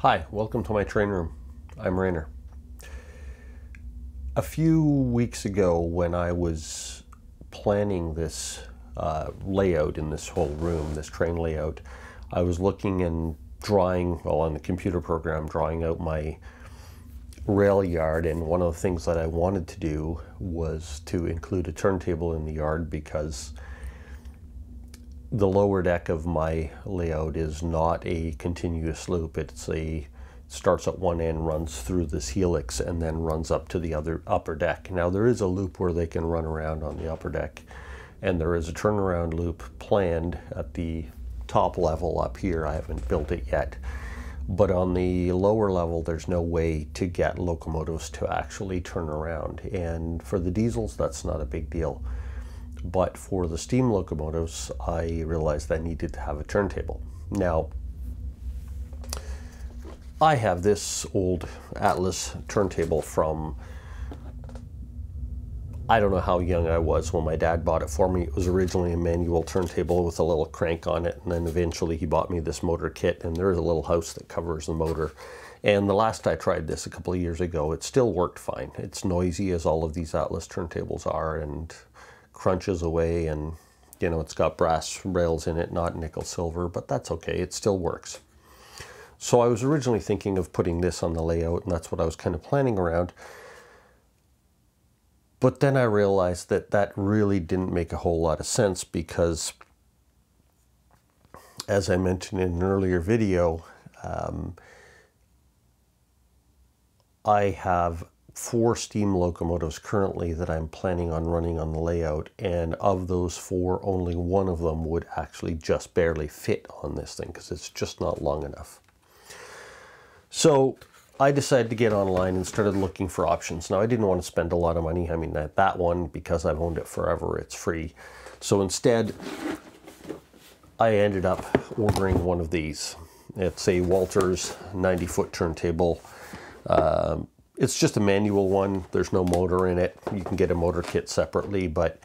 Hi, welcome to my train room. I'm Rainer. A few weeks ago, when I was planning this uh, layout in this whole room, this train layout, I was looking and drawing, well, on the computer program, drawing out my rail yard. And one of the things that I wanted to do was to include a turntable in the yard because the lower deck of my layout is not a continuous loop. It's a starts at one end, runs through this helix, and then runs up to the other upper deck. Now there is a loop where they can run around on the upper deck, and there is a turnaround loop planned at the top level up here. I haven't built it yet. But on the lower level, there's no way to get locomotives to actually turn around. And for the diesels, that's not a big deal. But for the steam locomotives, I realized I needed to have a turntable. Now, I have this old Atlas turntable from I don't know how young I was when my dad bought it for me. It was originally a manual turntable with a little crank on it, and then eventually he bought me this motor kit, and there's a little house that covers the motor. And the last I tried this a couple of years ago, it still worked fine. It's noisy as all of these Atlas turntables are, and crunches away and you know it's got brass rails in it not nickel silver but that's okay. It still works. So I was originally thinking of putting this on the layout and that's what I was kind of planning around. But then I realized that that really didn't make a whole lot of sense because as I mentioned in an earlier video um, I have four steam locomotives currently that I'm planning on running on the layout and of those four only one of them would actually just barely fit on this thing because it's just not long enough. So I decided to get online and started looking for options. Now I didn't want to spend a lot of money. I mean that, that one because I've owned it forever it's free. So instead I ended up ordering one of these. It's a Walthers 90 foot turntable. Um, it's just a manual one. There's no motor in it. You can get a motor kit separately, but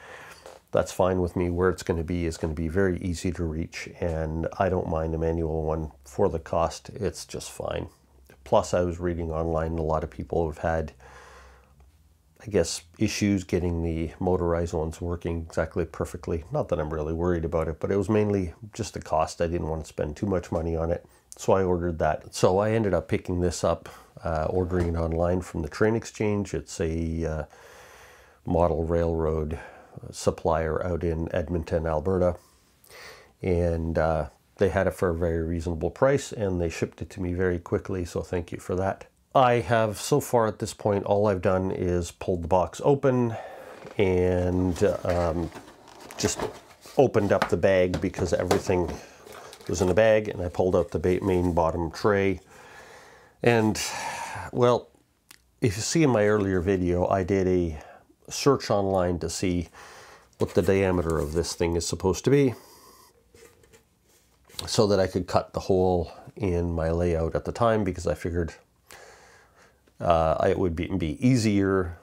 that's fine with me. Where it's going to be is going to be very easy to reach, and I don't mind the manual one for the cost. It's just fine. Plus, I was reading online, a lot of people have had, I guess, issues getting the motorized ones working exactly perfectly. Not that I'm really worried about it, but it was mainly just the cost. I didn't want to spend too much money on it. So I ordered that. So I ended up picking this up, uh, ordering it online from the Train Exchange. It's a uh, model railroad supplier out in Edmonton, Alberta. And uh, they had it for a very reasonable price and they shipped it to me very quickly. So thank you for that. I have so far at this point, all I've done is pulled the box open and um, just opened up the bag because everything was in a bag and I pulled out the main bottom tray. And well, if you see in my earlier video, I did a search online to see what the diameter of this thing is supposed to be so that I could cut the hole in my layout at the time because I figured uh, it would be, be easier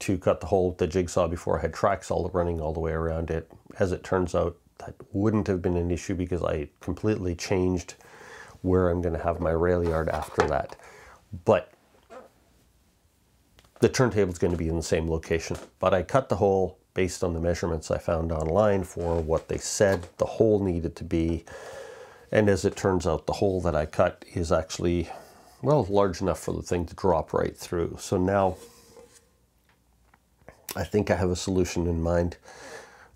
to cut the hole with the jigsaw before I had tracks all running all the way around it. As it turns out, that wouldn't have been an issue because I completely changed where I'm going to have my rail yard after that. But the turntable is going to be in the same location. But I cut the hole based on the measurements I found online for what they said the hole needed to be. And as it turns out, the hole that I cut is actually, well, large enough for the thing to drop right through. So now I think I have a solution in mind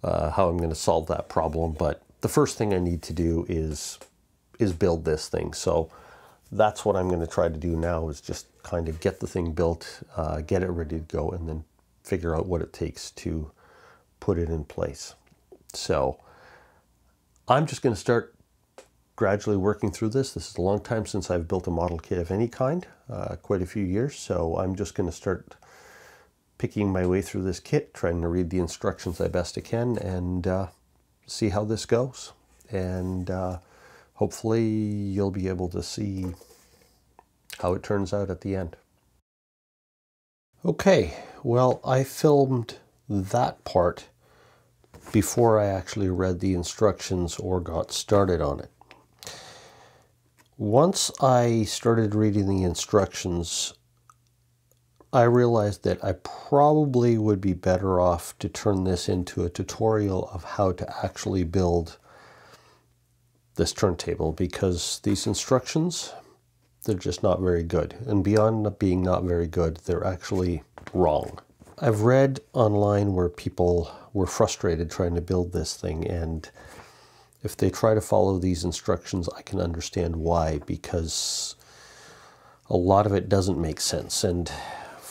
uh, how I'm going to solve that problem. But the first thing I need to do is is build this thing. So that's what I'm going to try to do now is just kind of get the thing built, uh, get it ready to go, and then figure out what it takes to put it in place. So I'm just going to start gradually working through this. This is a long time since I've built a model kit of any kind, uh, quite a few years. So I'm just going to start picking my way through this kit, trying to read the instructions I best I can and uh, see how this goes. And uh, hopefully you'll be able to see how it turns out at the end. Okay, well, I filmed that part before I actually read the instructions or got started on it. Once I started reading the instructions, I realized that I probably would be better off to turn this into a tutorial of how to actually build this turntable because these instructions, they're just not very good. And beyond being not very good, they're actually wrong. I've read online where people were frustrated trying to build this thing and if they try to follow these instructions, I can understand why, because a lot of it doesn't make sense. And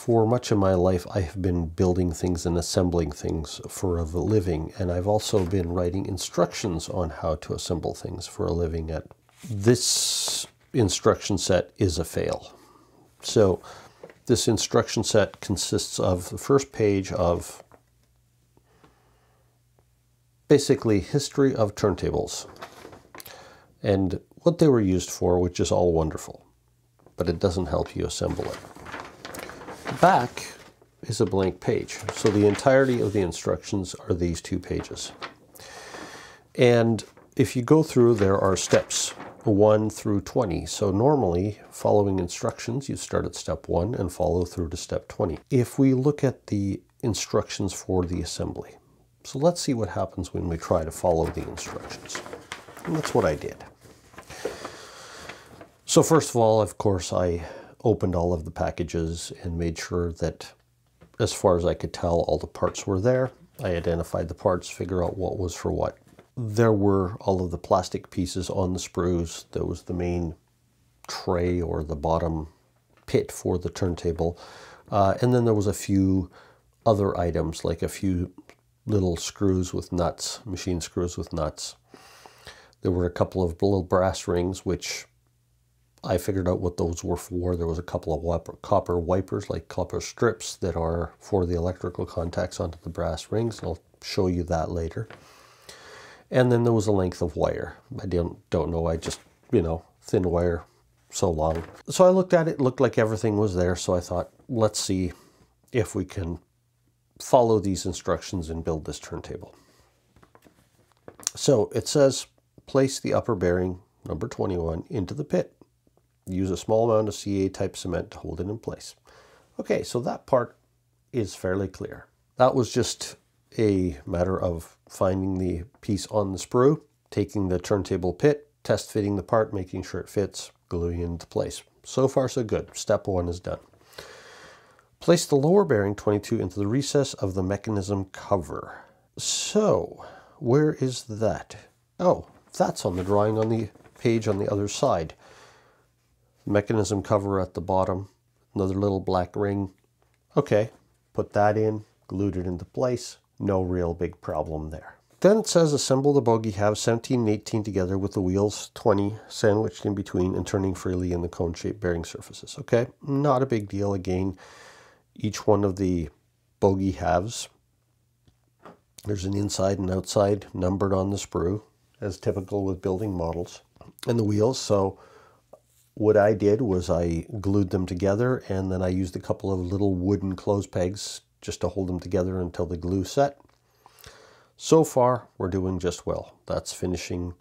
for much of my life, I have been building things and assembling things for a living, and I've also been writing instructions on how to assemble things for a living. At this instruction set is a fail. So this instruction set consists of the first page of basically history of turntables and what they were used for, which is all wonderful, but it doesn't help you assemble it. Back is a blank page, so the entirety of the instructions are these two pages. And if you go through, there are steps 1 through 20. So normally, following instructions, you start at step 1 and follow through to step 20. If we look at the instructions for the assembly, so let's see what happens when we try to follow the instructions. And that's what I did. So first of all, of course, I opened all of the packages and made sure that as far as I could tell, all the parts were there. I identified the parts, figure out what was for what. There were all of the plastic pieces on the sprues. There was the main tray or the bottom pit for the turntable. Uh, and then there was a few other items, like a few little screws with nuts, machine screws with nuts. There were a couple of little brass rings, which I figured out what those were for. There was a couple of copper wipers, like copper strips, that are for the electrical contacts onto the brass rings. I'll show you that later. And then there was a length of wire. I don't, don't know, I just, you know, thin wire, so long. So I looked at it, it looked like everything was there, so I thought, let's see if we can follow these instructions and build this turntable. So it says place the upper bearing, number 21, into the pit. Use a small amount of CA type cement to hold it in place. Okay, so that part is fairly clear. That was just a matter of finding the piece on the sprue, taking the turntable pit, test fitting the part, making sure it fits, gluing it into place. So far so good. Step one is done. Place the lower bearing 22 into the recess of the mechanism cover. So, where is that? Oh, that's on the drawing on the page on the other side. Mechanism cover at the bottom, another little black ring. Okay, put that in, glued it into place. No real big problem there. Then it says assemble the bogie halves 17 and 18 together with the wheels 20 sandwiched in between and turning freely in the cone-shaped bearing surfaces. Okay, not a big deal again each one of the bogie halves. There's an inside and outside numbered on the sprue, as typical with building models, and the wheels. So what I did was I glued them together and then I used a couple of little wooden clothes pegs just to hold them together until the glue set. So far, we're doing just well. That's finishing,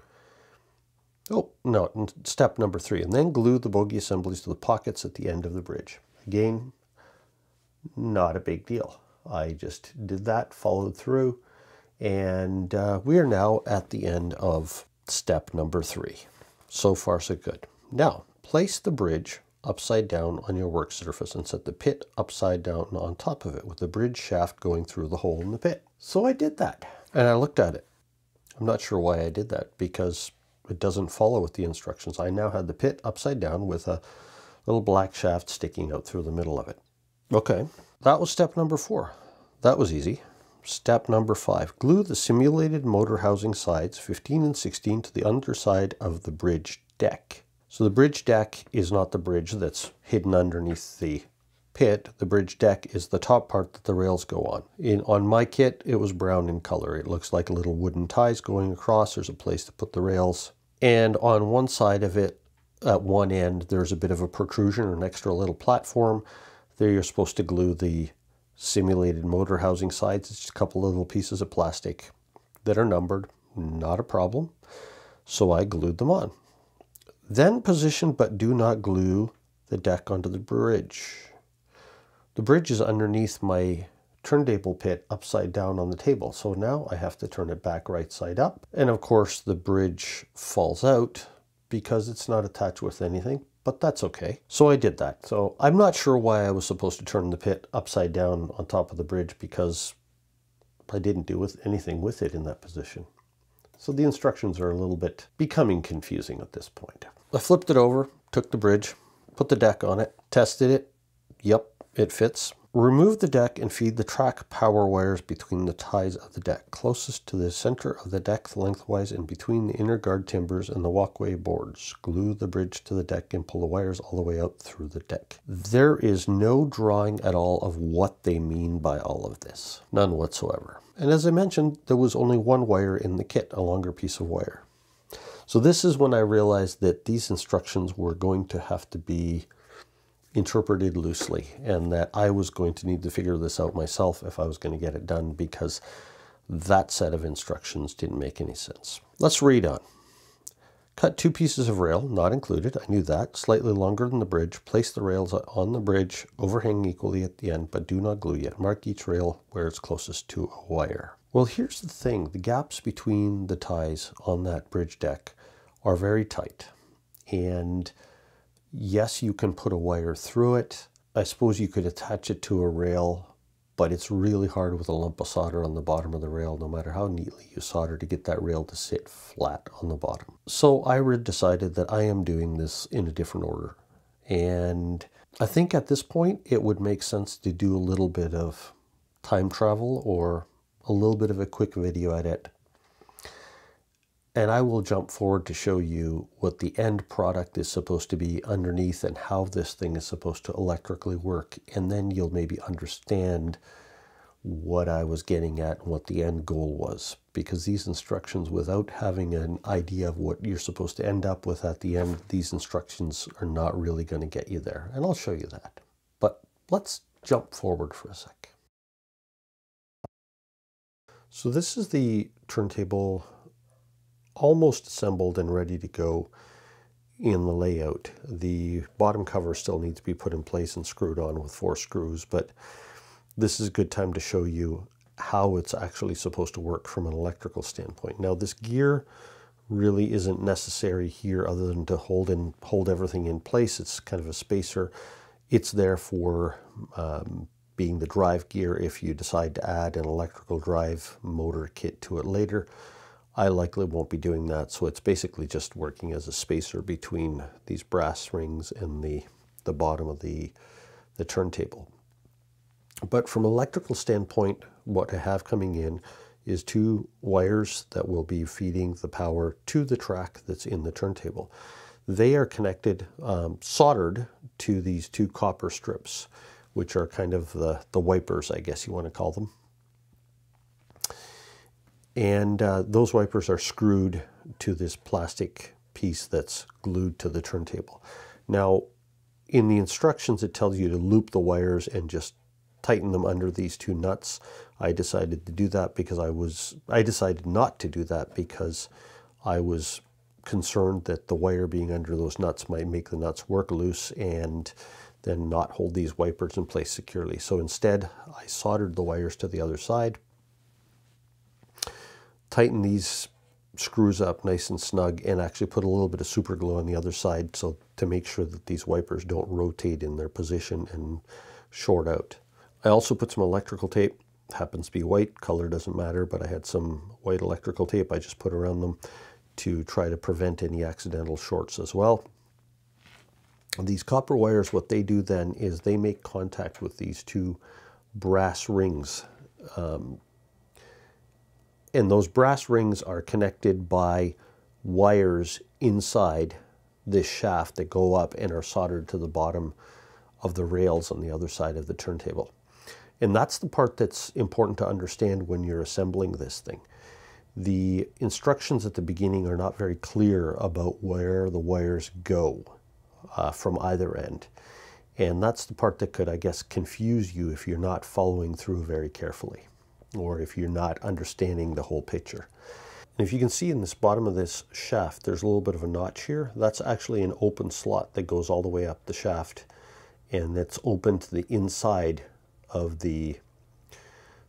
oh, no, step number three. And then glue the bogie assemblies to the pockets at the end of the bridge. Again, not a big deal. I just did that, followed through, and uh, we are now at the end of step number three. So far, so good. Now, place the bridge upside down on your work surface and set the pit upside down on top of it with the bridge shaft going through the hole in the pit. So I did that, and I looked at it. I'm not sure why I did that, because it doesn't follow with the instructions. I now had the pit upside down with a little black shaft sticking out through the middle of it. Okay, that was step number four. That was easy. Step number five, glue the simulated motor housing sides 15 and 16 to the underside of the bridge deck. So the bridge deck is not the bridge that's hidden underneath the pit. The bridge deck is the top part that the rails go on. In On my kit, it was brown in color. It looks like a little wooden ties going across. There's a place to put the rails. And on one side of it, at one end, there's a bit of a protrusion or an extra little platform there you're supposed to glue the simulated motor housing sides. It's just a couple little pieces of plastic that are numbered, not a problem. So I glued them on. Then position but do not glue the deck onto the bridge. The bridge is underneath my turntable pit upside down on the table. So now I have to turn it back right side up. And of course the bridge falls out because it's not attached with anything, but that's okay. So I did that. So I'm not sure why I was supposed to turn the pit upside down on top of the bridge because I didn't do with anything with it in that position. So the instructions are a little bit becoming confusing at this point. I flipped it over, took the bridge, put the deck on it, tested it. Yep, it fits. Remove the deck and feed the track power wires between the ties of the deck, closest to the center of the deck lengthwise and between the inner guard timbers and the walkway boards. Glue the bridge to the deck and pull the wires all the way out through the deck. There is no drawing at all of what they mean by all of this. None whatsoever. And as I mentioned, there was only one wire in the kit, a longer piece of wire. So this is when I realized that these instructions were going to have to be interpreted loosely and that I was going to need to figure this out myself if I was going to get it done because that set of instructions didn't make any sense. Let's read on. Cut two pieces of rail, not included, I knew that, slightly longer than the bridge. Place the rails on the bridge, overhang equally at the end, but do not glue yet. Mark each rail where it's closest to a wire. Well, here's the thing. The gaps between the ties on that bridge deck are very tight. And Yes, you can put a wire through it. I suppose you could attach it to a rail, but it's really hard with a lump of solder on the bottom of the rail, no matter how neatly you solder to get that rail to sit flat on the bottom. So I decided that I am doing this in a different order. And I think at this point, it would make sense to do a little bit of time travel or a little bit of a quick video edit and I will jump forward to show you what the end product is supposed to be underneath and how this thing is supposed to electrically work. And then you'll maybe understand what I was getting at and what the end goal was. Because these instructions, without having an idea of what you're supposed to end up with at the end, these instructions are not really going to get you there. And I'll show you that. But let's jump forward for a sec. So this is the turntable almost assembled and ready to go in the layout. The bottom cover still needs to be put in place and screwed on with four screws, but this is a good time to show you how it's actually supposed to work from an electrical standpoint. Now this gear really isn't necessary here other than to hold and hold everything in place. It's kind of a spacer. It's there for um, being the drive gear if you decide to add an electrical drive motor kit to it later. I likely won't be doing that, so it's basically just working as a spacer between these brass rings and the, the bottom of the, the turntable. But from electrical standpoint, what I have coming in is two wires that will be feeding the power to the track that's in the turntable. They are connected, um, soldered to these two copper strips, which are kind of the, the wipers, I guess you want to call them and uh, those wipers are screwed to this plastic piece that's glued to the turntable. Now, in the instructions, it tells you to loop the wires and just tighten them under these two nuts. I decided to do that because I was, I decided not to do that because I was concerned that the wire being under those nuts might make the nuts work loose and then not hold these wipers in place securely. So instead, I soldered the wires to the other side, tighten these screws up nice and snug and actually put a little bit of super glue on the other side so to make sure that these wipers don't rotate in their position and short out. I also put some electrical tape, happens to be white, color doesn't matter, but I had some white electrical tape I just put around them to try to prevent any accidental shorts as well. These copper wires, what they do then is they make contact with these two brass rings um, and those brass rings are connected by wires inside this shaft that go up and are soldered to the bottom of the rails on the other side of the turntable. And that's the part that's important to understand when you're assembling this thing. The instructions at the beginning are not very clear about where the wires go uh, from either end. And that's the part that could, I guess, confuse you if you're not following through very carefully or if you're not understanding the whole picture. And if you can see in this bottom of this shaft, there's a little bit of a notch here. That's actually an open slot that goes all the way up the shaft and that's open to the inside of the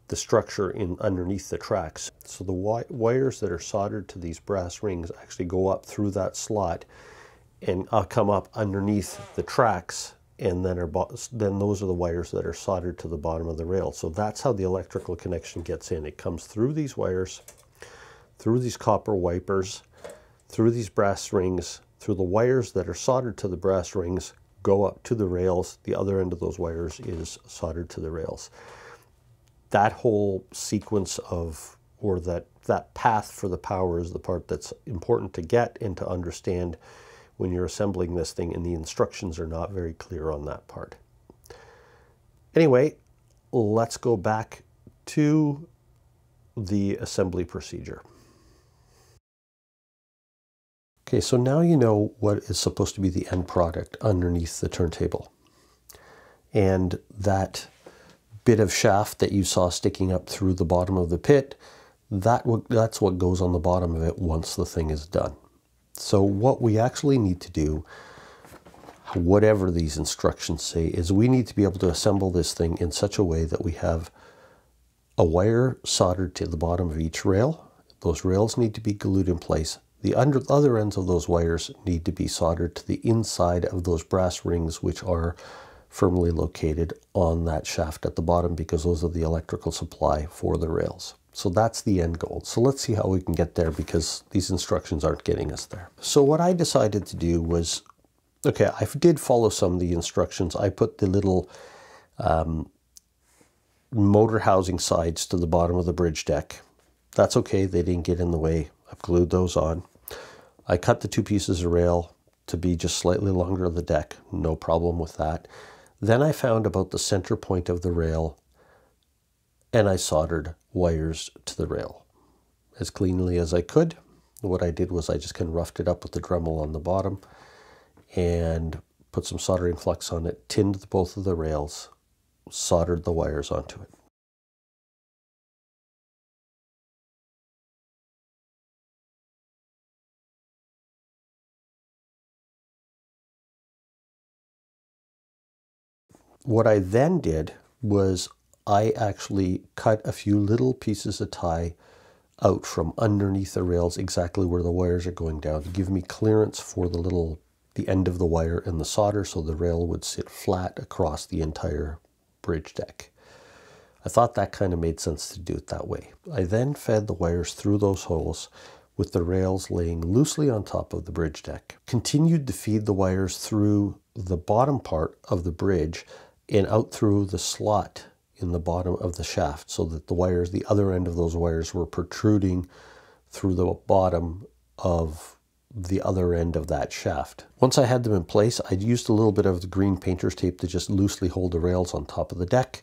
the structure in underneath the tracks. So the wi wires that are soldered to these brass rings actually go up through that slot and uh, come up underneath the tracks and then are then those are the wires that are soldered to the bottom of the rail. So that's how the electrical connection gets in. It comes through these wires, through these copper wipers, through these brass rings, through the wires that are soldered to the brass rings, go up to the rails. The other end of those wires is soldered to the rails. That whole sequence of, or that, that path for the power is the part that's important to get and to understand when you're assembling this thing, and the instructions are not very clear on that part. Anyway, let's go back to the assembly procedure. Okay, so now you know what is supposed to be the end product underneath the turntable. And that bit of shaft that you saw sticking up through the bottom of the pit, that that's what goes on the bottom of it once the thing is done. So what we actually need to do, whatever these instructions say, is we need to be able to assemble this thing in such a way that we have a wire soldered to the bottom of each rail. Those rails need to be glued in place. The under, other ends of those wires need to be soldered to the inside of those brass rings, which are firmly located on that shaft at the bottom because those are the electrical supply for the rails. So that's the end goal. So let's see how we can get there because these instructions aren't getting us there. So what I decided to do was, okay, I did follow some of the instructions. I put the little um, motor housing sides to the bottom of the bridge deck. That's okay, they didn't get in the way. I've glued those on. I cut the two pieces of rail to be just slightly longer of the deck, no problem with that. Then I found about the center point of the rail and I soldered wires to the rail as cleanly as I could. What I did was I just kind of roughed it up with the Dremel on the bottom and put some soldering flux on it, tinned both of the rails, soldered the wires onto it. What I then did was I actually cut a few little pieces of tie out from underneath the rails exactly where the wires are going down to give me clearance for the little the end of the wire and the solder so the rail would sit flat across the entire bridge deck. I thought that kind of made sense to do it that way. I then fed the wires through those holes with the rails laying loosely on top of the bridge deck. Continued to feed the wires through the bottom part of the bridge and out through the slot in the bottom of the shaft so that the wires, the other end of those wires were protruding through the bottom of the other end of that shaft. Once I had them in place, I used a little bit of the green painter's tape to just loosely hold the rails on top of the deck.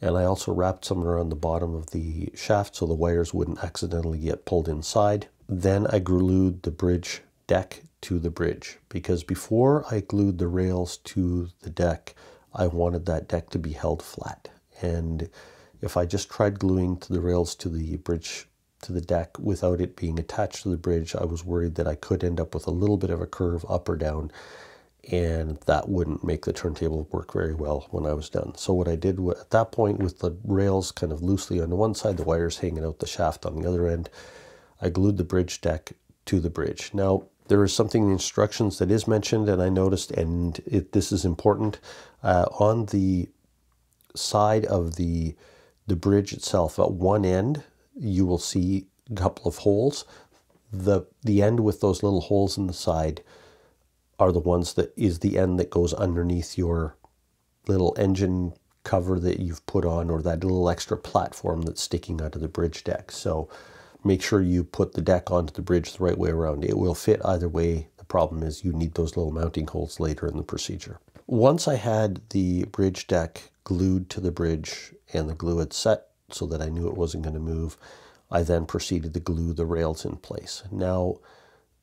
And I also wrapped some around the bottom of the shaft so the wires wouldn't accidentally get pulled inside. Then I glued the bridge deck to the bridge because before I glued the rails to the deck, I wanted that deck to be held flat. And if I just tried gluing to the rails to the bridge, to the deck without it being attached to the bridge, I was worried that I could end up with a little bit of a curve up or down and that wouldn't make the turntable work very well when I was done. So what I did at that point with the rails kind of loosely on the one side, the wires hanging out the shaft on the other end, I glued the bridge deck to the bridge. Now, there is something in the instructions that is mentioned, and I noticed, and it, this is important, uh, on the side of the, the bridge itself, at one end, you will see a couple of holes. The, the end with those little holes in the side are the ones that is the end that goes underneath your little engine cover that you've put on or that little extra platform that's sticking out of the bridge deck. So make sure you put the deck onto the bridge the right way around. It will fit either way. The problem is you need those little mounting holes later in the procedure. Once I had the bridge deck glued to the bridge and the glue had set so that I knew it wasn't going to move, I then proceeded to glue the rails in place. Now,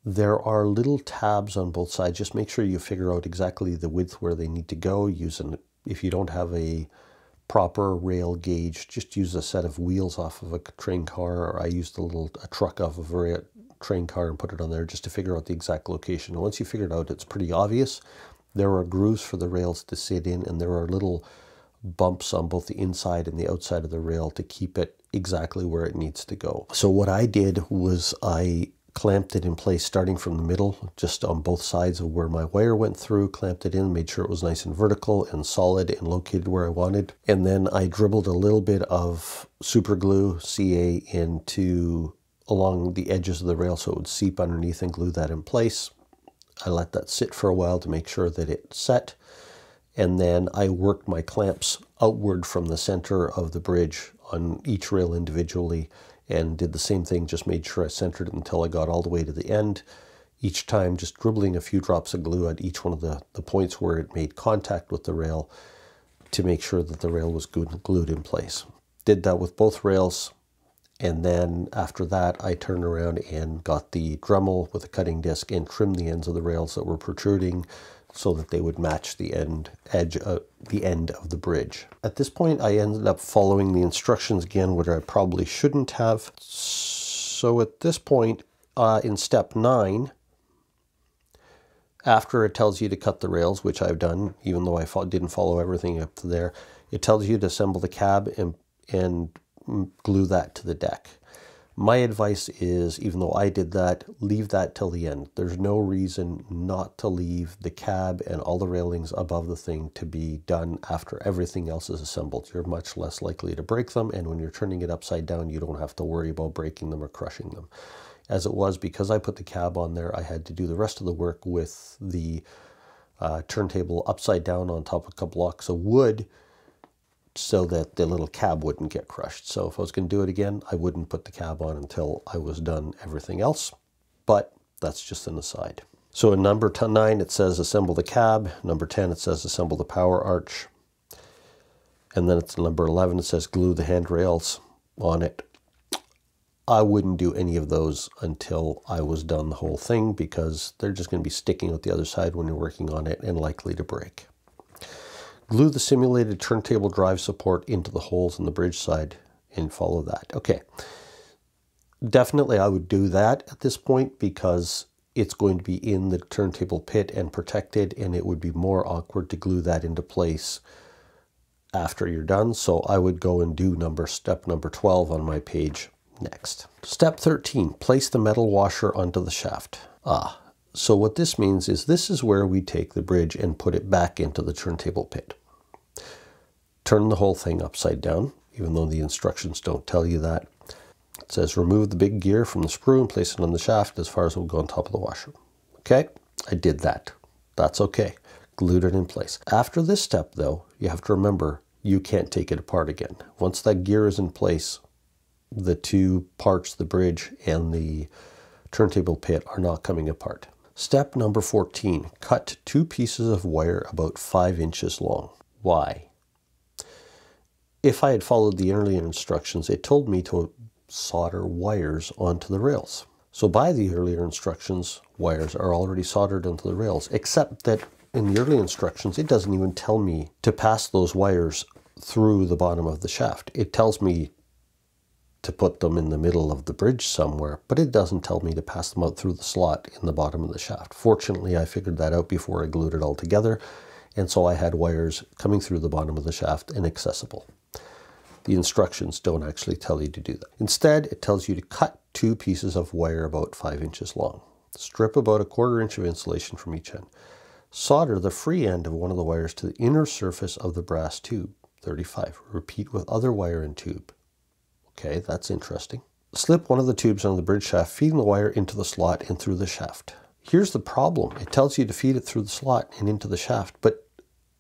there are little tabs on both sides. Just make sure you figure out exactly the width where they need to go using, if you don't have a proper rail gauge, just use a set of wheels off of a train car, or I used a little a truck off of a train car and put it on there just to figure out the exact location. And once you figure it out, it's pretty obvious. There are grooves for the rails to sit in, and there are little bumps on both the inside and the outside of the rail to keep it exactly where it needs to go. So what I did was I clamped it in place starting from the middle, just on both sides of where my wire went through, clamped it in, made sure it was nice and vertical and solid and located where I wanted. And then I dribbled a little bit of super glue CA into along the edges of the rail so it would seep underneath and glue that in place. I let that sit for a while to make sure that it set. And then I worked my clamps outward from the center of the bridge on each rail individually and did the same thing, just made sure I centered it until I got all the way to the end. Each time just dribbling a few drops of glue at each one of the, the points where it made contact with the rail to make sure that the rail was good, glued in place. Did that with both rails, and then after that I turned around and got the Dremel with a cutting disc and trimmed the ends of the rails that were protruding so that they would match the end edge of the end of the bridge. At this point, I ended up following the instructions again, which I probably shouldn't have. So at this point, uh, in step nine, after it tells you to cut the rails, which I've done, even though I didn't follow everything up to there, it tells you to assemble the cab and, and glue that to the deck. My advice is, even though I did that, leave that till the end. There's no reason not to leave the cab and all the railings above the thing to be done after everything else is assembled. You're much less likely to break them, and when you're turning it upside down, you don't have to worry about breaking them or crushing them. As it was, because I put the cab on there, I had to do the rest of the work with the uh, turntable upside down on top of a couple blocks of wood, so that the little cab wouldn't get crushed. So if I was going to do it again, I wouldn't put the cab on until I was done everything else. But that's just an aside. So in number 9, it says assemble the cab. Number 10, it says assemble the power arch. And then it's number 11, it says glue the handrails on it. I wouldn't do any of those until I was done the whole thing because they're just going to be sticking out the other side when you're working on it and likely to break. Glue the simulated turntable drive support into the holes in the bridge side and follow that. Okay, definitely I would do that at this point because it's going to be in the turntable pit and protected and it would be more awkward to glue that into place after you're done. So I would go and do number step number 12 on my page next. Step 13, place the metal washer onto the shaft. Ah, so what this means is this is where we take the bridge and put it back into the turntable pit turn the whole thing upside down, even though the instructions don't tell you that. It says remove the big gear from the sprue and place it on the shaft as far as it will go on top of the washer. Okay, I did that. That's okay. Glued it in place. After this step though, you have to remember you can't take it apart again. Once that gear is in place, the two parts, the bridge and the turntable pit are not coming apart. Step number 14, cut two pieces of wire about five inches long. Why? If I had followed the earlier instructions, it told me to solder wires onto the rails. So by the earlier instructions, wires are already soldered onto the rails, except that in the early instructions, it doesn't even tell me to pass those wires through the bottom of the shaft. It tells me to put them in the middle of the bridge somewhere, but it doesn't tell me to pass them out through the slot in the bottom of the shaft. Fortunately, I figured that out before I glued it all together, and so I had wires coming through the bottom of the shaft and accessible. The instructions don't actually tell you to do that. Instead, it tells you to cut two pieces of wire about five inches long. Strip about a quarter inch of insulation from each end. Solder the free end of one of the wires to the inner surface of the brass tube, 35. Repeat with other wire and tube. Okay, that's interesting. Slip one of the tubes on the bridge shaft, feeding the wire into the slot and through the shaft. Here's the problem. It tells you to feed it through the slot and into the shaft, but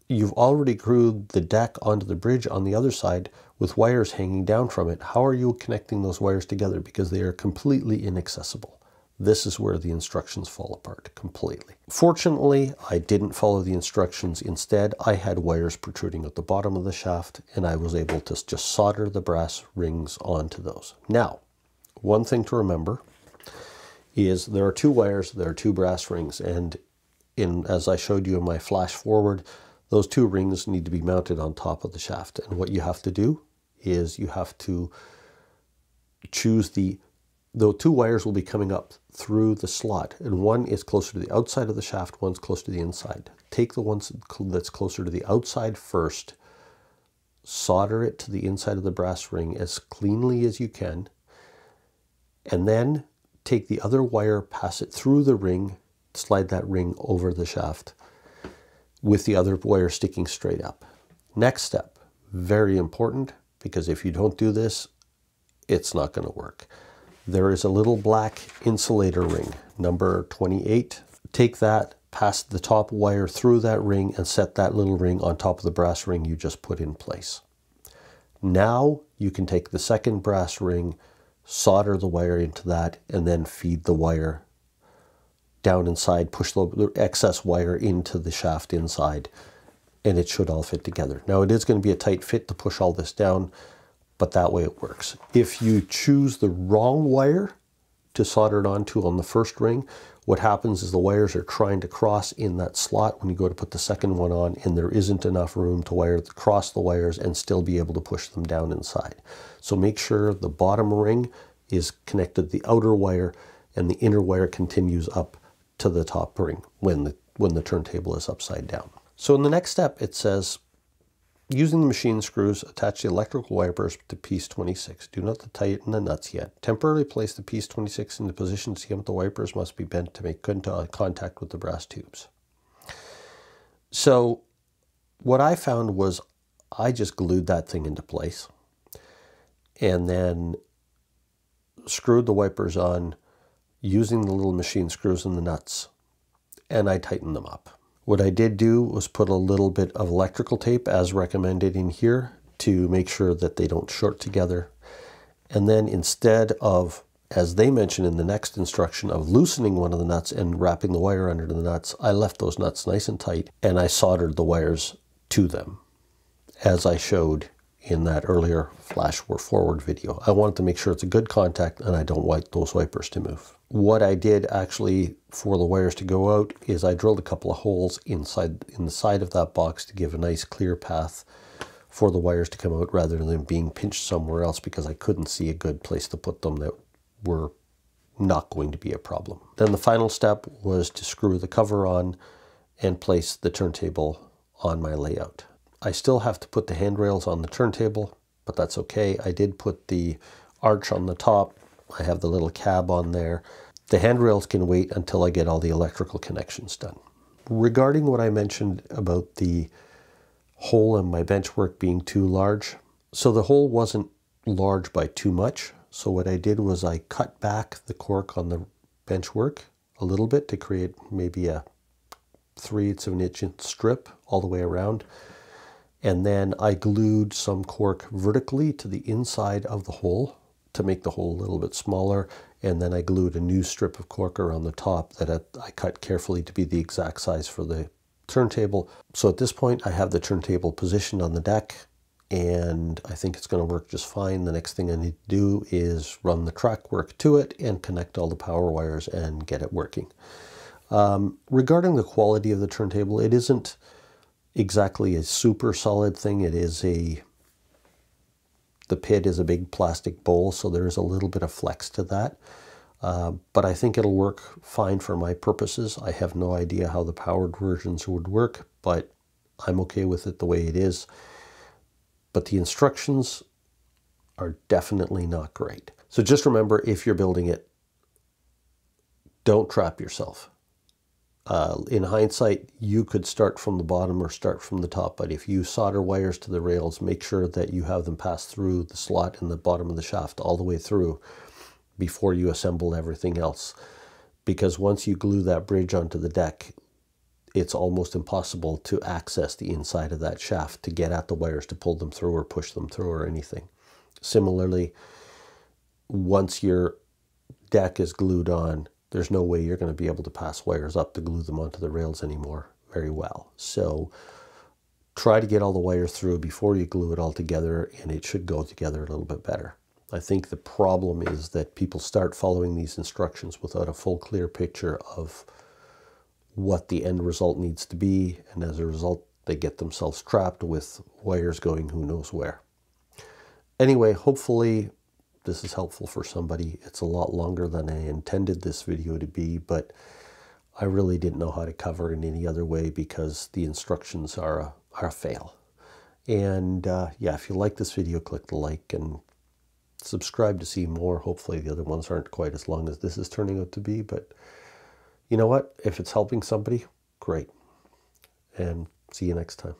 you've already glued the deck onto the bridge on the other side with wires hanging down from it. How are you connecting those wires together? Because they are completely inaccessible. This is where the instructions fall apart completely. Fortunately, I didn't follow the instructions. Instead, I had wires protruding at the bottom of the shaft and I was able to just solder the brass rings onto those. Now, one thing to remember is there are two wires, there are two brass rings, and in as I showed you in my flash forward, Those two rings need to be mounted on top of the shaft. And what you have to do is you have to choose the, the two wires will be coming up through the slot and one is closer to the outside of the shaft, one's closer to the inside. Take the one that's closer to the outside first, solder it to the inside of the brass ring as cleanly as you can, and then take the other wire, pass it through the ring, slide that ring over the shaft with the other wire sticking straight up. Next step, very important, because if you don't do this, it's not going to work. There is a little black insulator ring, number 28. Take that, pass the top wire through that ring and set that little ring on top of the brass ring you just put in place. Now you can take the second brass ring, solder the wire into that, and then feed the wire down inside, push the excess wire into the shaft inside, and it should all fit together. Now it is going to be a tight fit to push all this down, but that way it works. If you choose the wrong wire to solder it onto on the first ring, what happens is the wires are trying to cross in that slot when you go to put the second one on and there isn't enough room to wire cross the wires and still be able to push them down inside. So make sure the bottom ring is connected the outer wire and the inner wire continues up to the top ring when the, when the turntable is upside down. So in the next step, it says, using the machine screws, attach the electrical wipers to piece 26. Do not tighten the nuts yet. Temporarily place the piece 26 into position to see if the wipers must be bent to make good uh, contact with the brass tubes. So what I found was I just glued that thing into place and then screwed the wipers on using the little machine screws and the nuts, and I tightened them up. What I did do was put a little bit of electrical tape as recommended in here to make sure that they don't short together. And then instead of, as they mentioned in the next instruction, of loosening one of the nuts and wrapping the wire under the nuts, I left those nuts nice and tight and I soldered the wires to them as I showed in that earlier flash forward video. I wanted to make sure it's a good contact and I don't want those wipers to move. What I did actually for the wires to go out is I drilled a couple of holes inside in the side of that box to give a nice clear path for the wires to come out rather than being pinched somewhere else because I couldn't see a good place to put them that were not going to be a problem. Then the final step was to screw the cover on and place the turntable on my layout. I still have to put the handrails on the turntable, but that's okay. I did put the arch on the top I have the little cab on there. The handrails can wait until I get all the electrical connections done. Regarding what I mentioned about the hole in my benchwork being too large, so the hole wasn't large by too much. So what I did was I cut back the cork on the benchwork a little bit to create maybe a 3 eighths of an inch strip all the way around. And then I glued some cork vertically to the inside of the hole to make the hole a little bit smaller and then I glued a new strip of cork around the top that I cut carefully to be the exact size for the turntable. So at this point I have the turntable positioned on the deck and I think it's going to work just fine. The next thing I need to do is run the track work to it and connect all the power wires and get it working. Um, regarding the quality of the turntable, it isn't exactly a super solid thing. It is a the pit is a big plastic bowl, so there's a little bit of flex to that. Uh, but I think it'll work fine for my purposes. I have no idea how the powered versions would work, but I'm okay with it the way it is. But the instructions are definitely not great. So just remember, if you're building it, don't trap yourself. Uh, in hindsight, you could start from the bottom or start from the top, but if you solder wires to the rails, make sure that you have them pass through the slot in the bottom of the shaft all the way through before you assemble everything else. Because once you glue that bridge onto the deck, it's almost impossible to access the inside of that shaft to get at the wires to pull them through or push them through or anything. Similarly, once your deck is glued on, there's no way you're going to be able to pass wires up to glue them onto the rails anymore very well. So try to get all the wires through before you glue it all together and it should go together a little bit better. I think the problem is that people start following these instructions without a full clear picture of what the end result needs to be and as a result they get themselves trapped with wires going who knows where. Anyway, hopefully this is helpful for somebody. It's a lot longer than I intended this video to be, but I really didn't know how to cover in any other way because the instructions are a, are a fail. And uh, yeah, if you like this video, click the like and subscribe to see more. Hopefully the other ones aren't quite as long as this is turning out to be, but you know what? If it's helping somebody, great. And see you next time.